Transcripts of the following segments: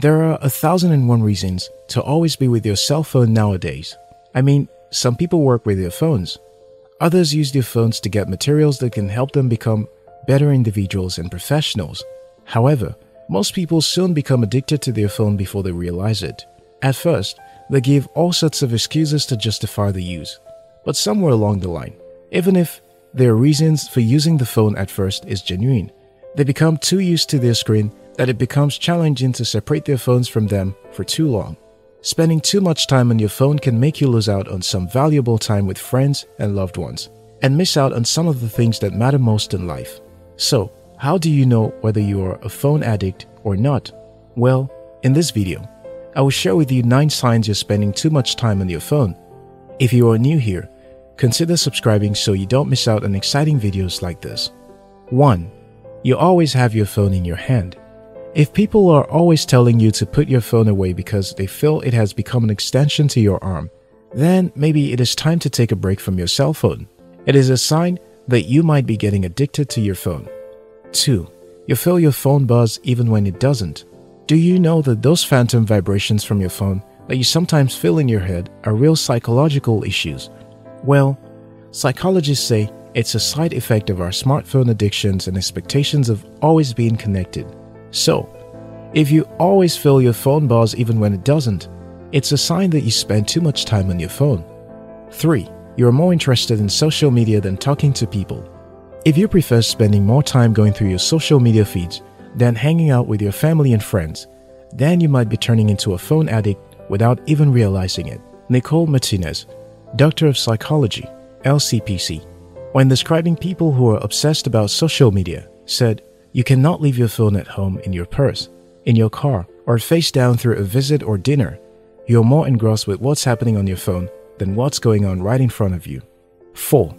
There are a thousand and one reasons to always be with your cell phone nowadays. I mean, some people work with their phones. Others use their phones to get materials that can help them become better individuals and professionals. However, most people soon become addicted to their phone before they realize it. At first, they give all sorts of excuses to justify the use. But somewhere along the line, even if their reasons for using the phone at first is genuine, they become too used to their screen that it becomes challenging to separate their phones from them for too long. Spending too much time on your phone can make you lose out on some valuable time with friends and loved ones, and miss out on some of the things that matter most in life. So, how do you know whether you are a phone addict or not? Well, in this video, I will share with you 9 signs you're spending too much time on your phone. If you are new here, consider subscribing so you don't miss out on exciting videos like this. 1. You always have your phone in your hand. If people are always telling you to put your phone away because they feel it has become an extension to your arm, then maybe it is time to take a break from your cell phone. It is a sign that you might be getting addicted to your phone. 2. You feel your phone buzz even when it doesn't. Do you know that those phantom vibrations from your phone that you sometimes feel in your head are real psychological issues? Well, psychologists say it's a side effect of our smartphone addictions and expectations of always being connected. So, if you always fill your phone bars even when it doesn't, it's a sign that you spend too much time on your phone. 3. You're more interested in social media than talking to people. If you prefer spending more time going through your social media feeds than hanging out with your family and friends, then you might be turning into a phone addict without even realizing it. Nicole Martinez, Doctor of Psychology, LCPC, when describing people who are obsessed about social media, said, you cannot leave your phone at home in your purse, in your car, or face down through a visit or dinner. You're more engrossed with what's happening on your phone than what's going on right in front of you. 4.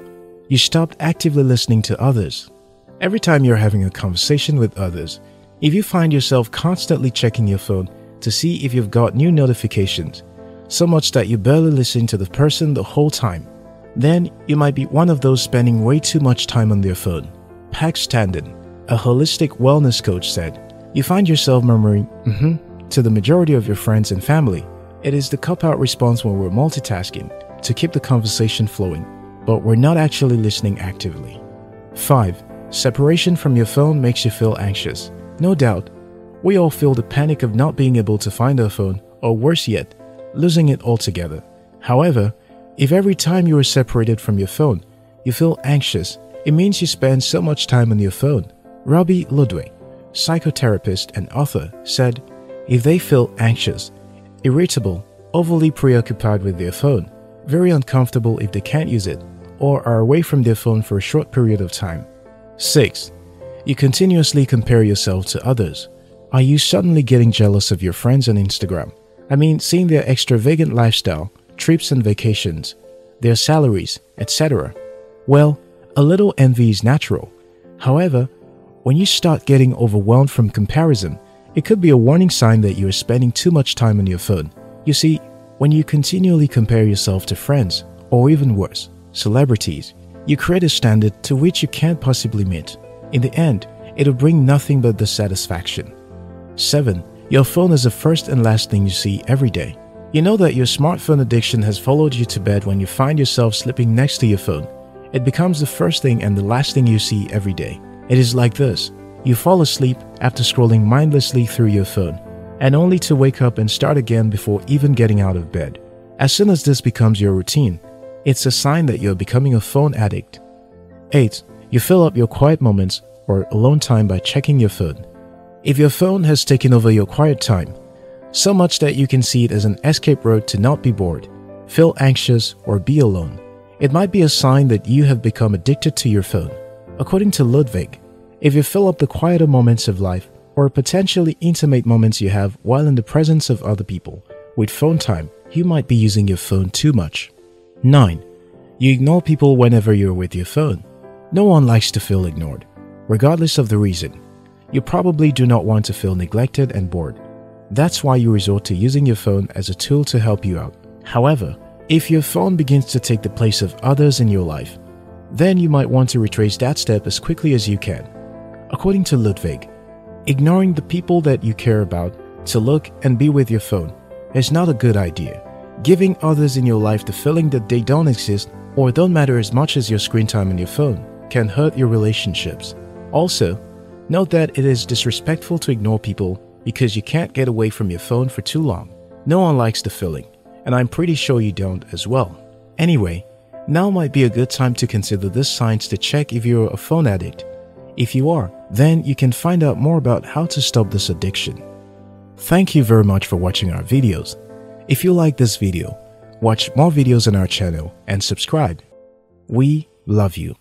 You stopped actively listening to others. Every time you're having a conversation with others, if you find yourself constantly checking your phone to see if you've got new notifications, so much that you barely listen to the person the whole time, then you might be one of those spending way too much time on their phone. Pax Tandon a holistic wellness coach said, You find yourself murmuring, mm hmm, to the majority of your friends and family. It is the cop out response when we're multitasking to keep the conversation flowing, but we're not actually listening actively. 5. Separation from your phone makes you feel anxious. No doubt, we all feel the panic of not being able to find our phone, or worse yet, losing it altogether. However, if every time you are separated from your phone, you feel anxious, it means you spend so much time on your phone. Robi Ludwig, psychotherapist and author, said if they feel anxious, irritable, overly preoccupied with their phone, very uncomfortable if they can't use it, or are away from their phone for a short period of time. 6. You continuously compare yourself to others. Are you suddenly getting jealous of your friends on Instagram? I mean, seeing their extravagant lifestyle, trips and vacations, their salaries, etc. Well, a little envy is natural. However, when you start getting overwhelmed from comparison, it could be a warning sign that you are spending too much time on your phone. You see, when you continually compare yourself to friends, or even worse, celebrities, you create a standard to which you can't possibly meet. In the end, it'll bring nothing but dissatisfaction. 7. Your phone is the first and last thing you see every day. You know that your smartphone addiction has followed you to bed when you find yourself sleeping next to your phone. It becomes the first thing and the last thing you see every day. It is like this you fall asleep after scrolling mindlessly through your phone, and only to wake up and start again before even getting out of bed. As soon as this becomes your routine, it's a sign that you're becoming a phone addict. 8. You fill up your quiet moments or alone time by checking your phone. If your phone has taken over your quiet time, so much that you can see it as an escape road to not be bored, feel anxious, or be alone, it might be a sign that you have become addicted to your phone. According to Ludwig, if you fill up the quieter moments of life or potentially intimate moments you have while in the presence of other people with phone time, you might be using your phone too much. 9. You ignore people whenever you're with your phone. No one likes to feel ignored, regardless of the reason. You probably do not want to feel neglected and bored. That's why you resort to using your phone as a tool to help you out. However, if your phone begins to take the place of others in your life, then you might want to retrace that step as quickly as you can. According to Ludwig, ignoring the people that you care about to look and be with your phone is not a good idea. Giving others in your life the feeling that they don't exist or don't matter as much as your screen time on your phone can hurt your relationships. Also, note that it is disrespectful to ignore people because you can't get away from your phone for too long. No one likes the feeling, and I'm pretty sure you don't as well. Anyway, now might be a good time to consider this science to check if you're a phone addict. If you are, then you can find out more about how to stop this addiction. Thank you very much for watching our videos. If you like this video, watch more videos on our channel and subscribe. We love you.